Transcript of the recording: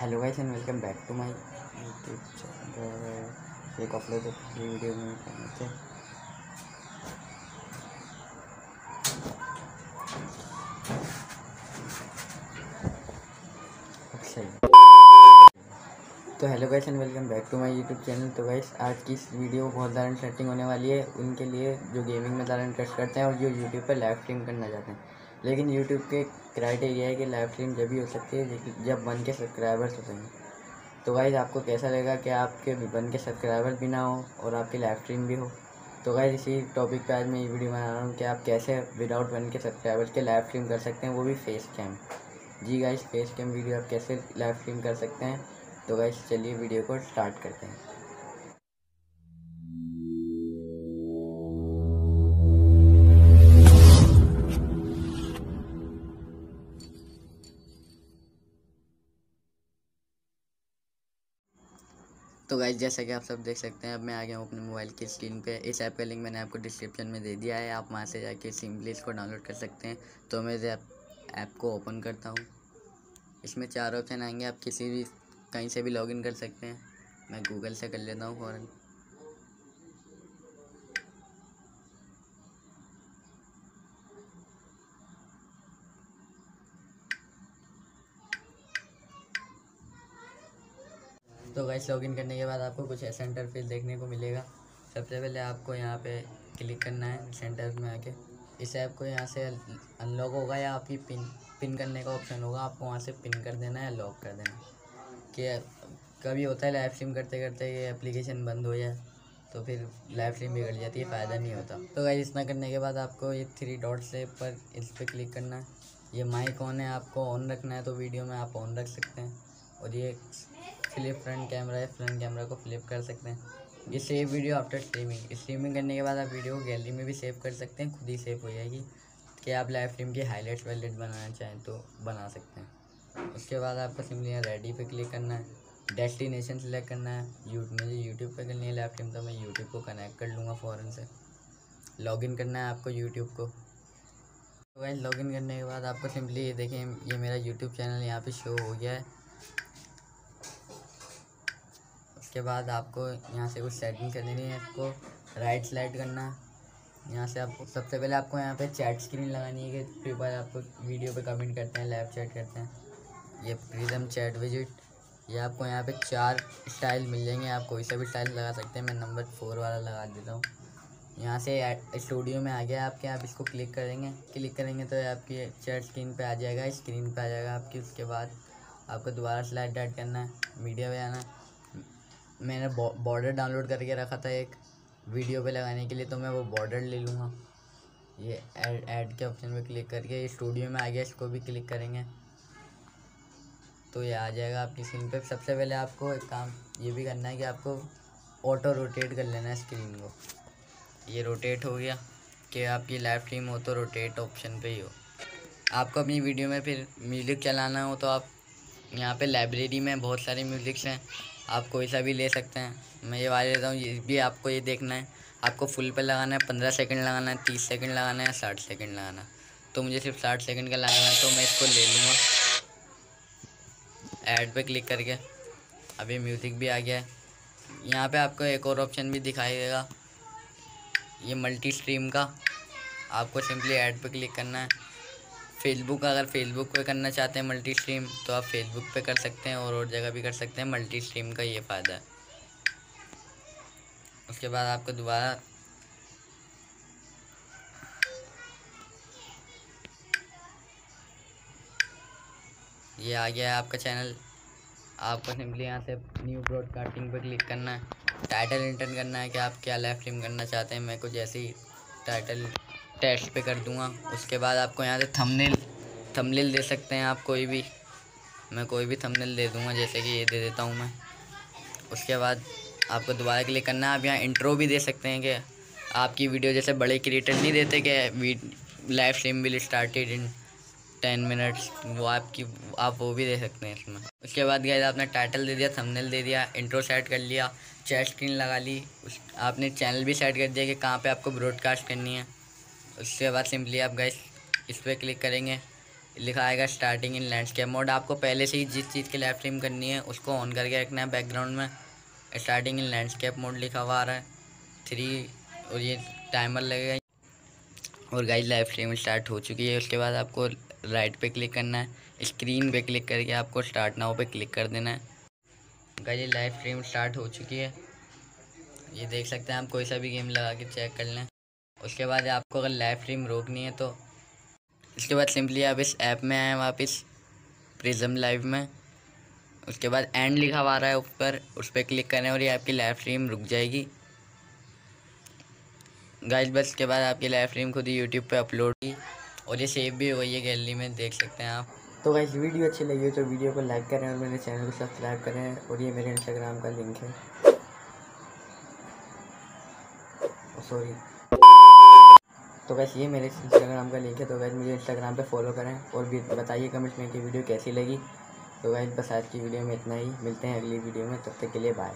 Hello guys and welcome back to my YouTube channel. एक upload video में करने थे अच्छा तो hello guys and welcome back to my YouTube channel. तो गाइस, आज की इस वीडियो बहुत ज़्यादा इंटरेस्टिंग होने वाली है। उनके लिए जो गेमिंग में ज़्यादा इंटरेस्ट करते हैं और जो यूट्यूब पर लाइव स्ट्रीम करना चाहते हैं। लेकिन यूट्यूब के क्राइटेरिया है कि लाइव स्ट्रीम जब भी हो सकती है, लेकिन जब वन के सब्सक्राइबर्स होते हैं। तो गाइज़ आपको कैसा लगेगा कि आपके वन के सब्सक्राइबर भी ना हो और आपकी लाइव स्ट्रीम भी हो? तो गाइज़ इसी टॉपिक पे आज मैं ये वीडियो बना रहा हूँ कि आप कैसे विदाउट वन के सब्सक्राइबर्स के लाइव स्ट्रीम कर सकते हैं, वो भी फेस कैम जी गाइज़ फेस कैम वीडियो आप कैसे लाइव स्ट्रीम कर सकते हैं? तो गाइज़ चलिए वीडियो को स्टार्ट करते हैं। तो गाइज़ जैसा कि आप सब देख सकते हैं, अब मैं आ गया हूँ अपने मोबाइल की स्क्रीन पे। इस ऐप का लिंक मैंने आपको डिस्क्रिप्शन में दे दिया है, आप वहाँ से जाके सिंपली इसको डाउनलोड कर सकते हैं। तो मैं इस ऐप को ओपन करता हूँ। इसमें चार ऑप्शन आएँगे, आप किसी भी, कहीं से भी लॉगिन कर सकते हैं। मैं गूगल से कर लेता हूँ फ़ौरन। तो गैस लॉगिन करने के बाद आपको कुछ ऐसा इंटरफेस देखने को मिलेगा। सबसे पहले आपको यहाँ पे क्लिक करना है सेंटर में आके। इस ऐप को यहाँ से अनलॉक होगा या आपकी पिन पिन करने का ऑप्शन होगा, आपको वहाँ से पिन कर देना है लॉक कर देना। कि कभी होता है लाइव स्ट्रीम करते करते ये एप्लीकेशन बंद हो जाए तो फिर लाइव स्ट्रीम बिगड़ जाती है, फ़ायदा नहीं होता। तो गाइस इतना करने के बाद आपको ये थ्री डॉट से पर इस पर क्लिक करना है। ये माइक ऑन है, आपको ऑन रखना है तो वीडियो में आप ऑन रख सकते हैं। और ये फ्लिप फ्रंट कैमरा है फ्रंट कैमरा को फ्लिप कर सकते हैं। ये save video after streaming streaming करने के बाद आप वीडियो को गैलरी में भी सेव कर सकते हैं, खुद ही सेव हो जाएगी कि आप लाइव स्ट्रीम की हाईलाइट्स वाइलाइट बनाना चाहें तो बना सकते हैं। उसके बाद आपको सिंपली यहाँ रेडी पे क्लिक करना है डेस्टिनेशन सेलेक्ट करना है। यू मुझे यूट्यूब पे करनी है लाइव स्ट्रीम तो मैं यूट्यूब को कनेक्ट कर लूँगा फ़ौरन से। लॉगिन करना है आपको यूट्यूब को। लॉग लॉगिन करने के बाद आपको सिंपली ये देखें, ये मेरा यूट्यूब चैनल यहाँ पे शो हो गया है। उसके बाद आपको यहाँ से कुछ सेटिंग करनी है इसको राइट स्लाइड करना। यहाँ से आपको, सबसे पहले आपको यहाँ पे चैट स्क्रीन लगानी है कि फायर आपको वीडियो पे कमेंट करते हैं लाइव चैट करते हैं। ये प्रीजम चैट विज़िट ये आपको यहाँ पे चार स्टाइल मिल जाएँगे, आप कोई सा भी स्टाइल लगा सकते हैं। मैं नंबर फोर वाला लगा देता हूँ। यहाँ से स्टूडियो में आ गया आपके, आप इसको क्लिक करेंगे। क्लिक करेंगे तो आपकी चैट स्क्रीन पे आ जाएगा स्क्रीन पे आ जाएगा आपकी। उसके बाद आपको दोबारा स्लाइड ऐड करना है मीडिया पे आना है। मैंने बॉर्डर डाउनलोड करके रखा था एक वीडियो पे लगाने के लिए तो मैं वो बॉर्डर ले लूँगा। ये ऐड ऐड के ऑप्शन पे क्लिक करके, ये स्टूडियो में आ गया, इसको भी क्लिक करेंगे। तो ये आ जाएगा आपकी स्क्रीन पे। सबसे पहले आपको एक काम, ये भी करना है कि आपको ऑटो रोटेट कर लेना है स्क्रीन को। ये रोटेट हो गया, कि आपकी लाइव स्ट्रीम हो तो रोटेट ऑप्शन पे ही हो। आपको अपनी वीडियो में फिर म्यूज़िक चलाना हो तो आप यहाँ पे लाइब्रेरी में बहुत सारे म्यूज़िक्स हैं। आप कोई सा भी ले सकते हैं। मैं ये वाले लेता हूँ, ये भी आपको ये देखना है। आपको फुल पे लगाना है, पंद्रह सेकंड लगाना है, तीस सेकंड लगाना है, साठ सेकंड लगाना है। तो मुझे सिर्फ़ साठ सेकंड का लगाना है तो मैं इसको ले लूँगा। ऐड पे क्लिक करके। अभी म्यूज़िक भी आ गया है। यहाँ पे आपको एक और ऑप्शन भी दिखाई देगा ये मल्टी स्ट्रीम का। आपको सिंपली ऐड पे क्लिक करना है। फेसबुक अगर फेसबुक पे करना चाहते हैं मल्टी स्ट्रीम तो आप फेसबुक पे कर सकते हैं और और जगह भी कर सकते हैं। मल्टी स्ट्रीम का ये फ़ायदा है। उसके बाद आपको दोबारा ये आ गया है आपका चैनल आपको सिंपली यहाँ से न्यू ब्रॉडकास्टिंग पे क्लिक करना है। टाइटल इंटर करना है कि आप क्या लाइव स्ट्रीम करना चाहते हैं। मैं कुछ ऐसी टाइटल टेस्ट पे कर दूँगा। उसके बाद आपको यहाँ से थंबनेल थंबनेल दे सकते हैं आप कोई भी। मैं कोई भी थंबनेल दे दूँगा, जैसे कि ये दे देता हूँ मैं। उसके बाद आपको दोबारा क्लिक करना है। आप यहाँ इंट्रो भी दे सकते हैं कि आपकी वीडियो जैसे बड़े क्रिएटर नहीं देते कि live stream will started in ten minutes वो आपकी, आप वो भी दे सकते हैं इसमें। उसके बाद गए आपने टाइटल दे दिया थंबनेल दे दिया इंट्रो सेट कर लिया चैट स्क्रीन लगा ली। उस, आपने चैनल भी सेट कर दिया कि कहाँ पे आपको ब्रॉडकास्ट करनी है। उसके बाद सिंपली आप गैस इस पर क्लिक करेंगे। लिखा आएगा स्टार्टिंग इन लैंडस्केप मोड आपको पहले से ही जिस चीज़ की लाइव स्ट्रीम करनी है, उसको ऑन करके रखना है बैकग्राउंड में। स्टार्टिंग इन लैंडस्केप मोड लिखा हुआ आ रहा है। थ्री और ये टाइमर लगेगा। और गाइज़ लाइव स्ट्रीम स्टार्ट हो चुकी है। उसके बाद आपको राइट पे क्लिक करना है। स्क्रीन पे क्लिक करके आपको स्टार्ट नाउ पे क्लिक कर देना है। गाइज़ लाइव स्ट्रीम स्टार्ट हो चुकी है। ये देख सकते हैं आप, कोई सा भी गेम लगा के चेक कर लें। उसके बाद आपको अगर लाइव स्ट्रीम रोकनी है तो इसके बाद सिंपली आप इस ऐप में आएँ, वापस प्रिज्म लाइव में। उसके बाद एंड लिखा हुआ रहा है ऊपर, उस पर क्लिक करें और ये आपकी लाइव स्ट्रीम रुक जाएगी। गाइस बस के बाद आपकी लाइव स्ट्रीम खुद ही यूट्यूब पे अपलोड की और ये सेव भी हो गई है गैलरी में, देख सकते हैं आप। तो गाइस वीडियो अच्छी लगी हो तो वीडियो को लाइक करें और मेरे चैनल को सब्सक्राइब करें और ये मेरे इंस्टाग्राम का लिंक है। सॉरी तो वैसे ये मेरे इंस्टाग्राम का लिंक है तो वैसे मुझे इंस्टाग्राम पे फॉलो करें और भी बताइए कमेंट में कि वीडियो कैसी लगी। तो वैसे बस आज की वीडियो में इतना ही। मिलते हैं अगली वीडियो में। तब तक के लिए बाय